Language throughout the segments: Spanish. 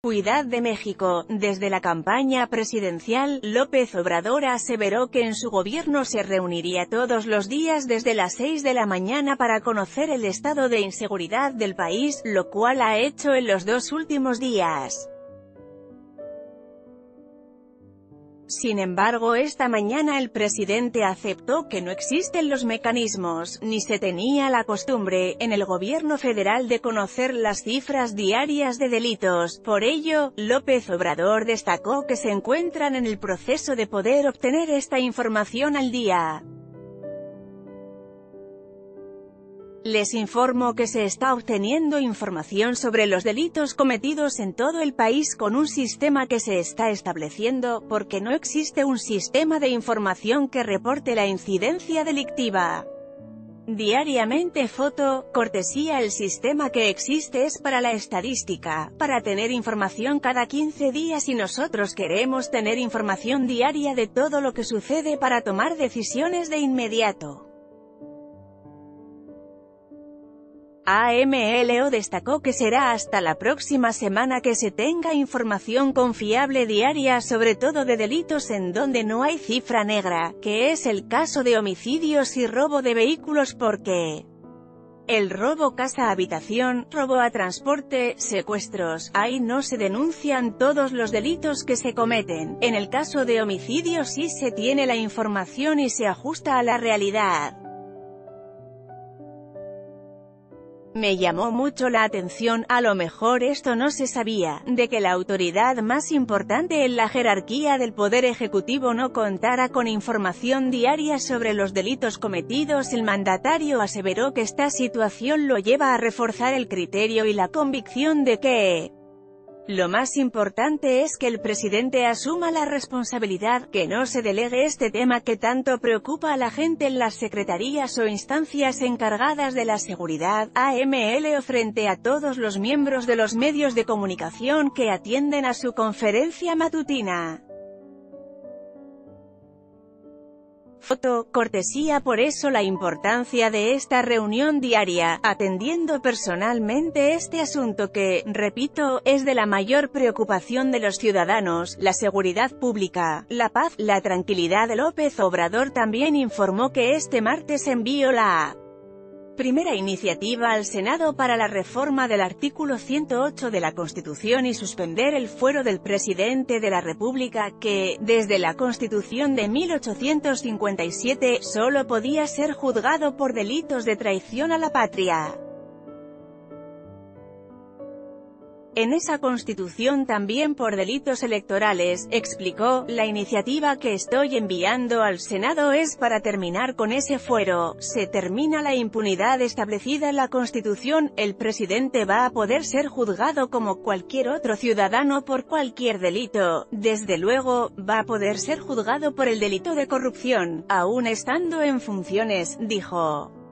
Cuidad de México, desde la campaña presidencial, López Obrador aseveró que en su gobierno se reuniría todos los días desde las 6 de la mañana para conocer el estado de inseguridad del país, lo cual ha hecho en los dos últimos días. Sin embargo esta mañana el presidente aceptó que no existen los mecanismos, ni se tenía la costumbre, en el gobierno federal de conocer las cifras diarias de delitos, por ello, López Obrador destacó que se encuentran en el proceso de poder obtener esta información al día. Les informo que se está obteniendo información sobre los delitos cometidos en todo el país con un sistema que se está estableciendo, porque no existe un sistema de información que reporte la incidencia delictiva. Diariamente foto, cortesía El sistema que existe es para la estadística, para tener información cada 15 días y nosotros queremos tener información diaria de todo lo que sucede para tomar decisiones de inmediato. AMLO destacó que será hasta la próxima semana que se tenga información confiable diaria sobre todo de delitos en donde no hay cifra negra, que es el caso de homicidios y robo de vehículos porque el robo casa-habitación, robo a transporte, secuestros, ahí no se denuncian todos los delitos que se cometen. En el caso de homicidios sí se tiene la información y se ajusta a la realidad. Me llamó mucho la atención, a lo mejor esto no se sabía, de que la autoridad más importante en la jerarquía del Poder Ejecutivo no contara con información diaria sobre los delitos cometidos. El mandatario aseveró que esta situación lo lleva a reforzar el criterio y la convicción de que lo más importante es que el presidente asuma la responsabilidad, que no se delegue este tema que tanto preocupa a la gente en las secretarías o instancias encargadas de la seguridad, AML o frente a todos los miembros de los medios de comunicación que atienden a su conferencia matutina. Foto, cortesía por eso la importancia de esta reunión diaria, atendiendo personalmente este asunto que, repito, es de la mayor preocupación de los ciudadanos, la seguridad pública, la paz, la tranquilidad. López Obrador también informó que este martes envió la Primera iniciativa al Senado para la reforma del artículo 108 de la Constitución y suspender el fuero del presidente de la República, que, desde la Constitución de 1857, solo podía ser juzgado por delitos de traición a la patria. En esa constitución también por delitos electorales, explicó, la iniciativa que estoy enviando al Senado es para terminar con ese fuero, se termina la impunidad establecida en la Constitución, el presidente va a poder ser juzgado como cualquier otro ciudadano por cualquier delito, desde luego, va a poder ser juzgado por el delito de corrupción, aún estando en funciones, dijo.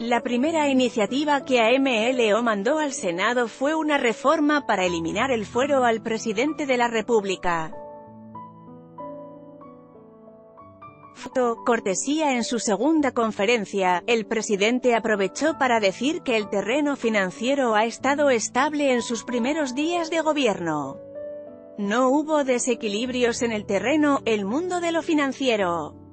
La primera iniciativa que AMLO mandó al Senado fue una reforma para eliminar el fuero al presidente de la República. Foto, cortesía en su segunda conferencia, el presidente aprovechó para decir que el terreno financiero ha estado estable en sus primeros días de gobierno. No hubo desequilibrios en el terreno, el mundo de lo financiero.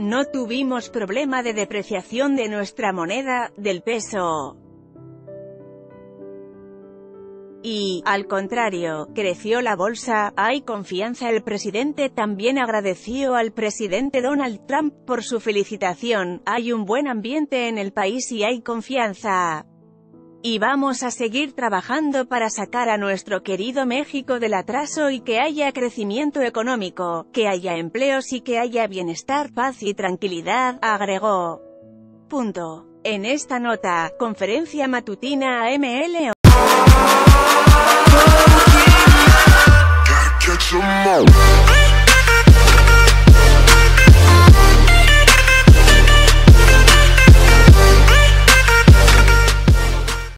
No tuvimos problema de depreciación de nuestra moneda, del peso. Y, al contrario, creció la bolsa, hay confianza el presidente también agradeció al presidente Donald Trump por su felicitación, hay un buen ambiente en el país y hay confianza. Y vamos a seguir trabajando para sacar a nuestro querido México del atraso y que haya crecimiento económico, que haya empleos y que haya bienestar, paz y tranquilidad, agregó. Punto. En esta nota, conferencia matutina a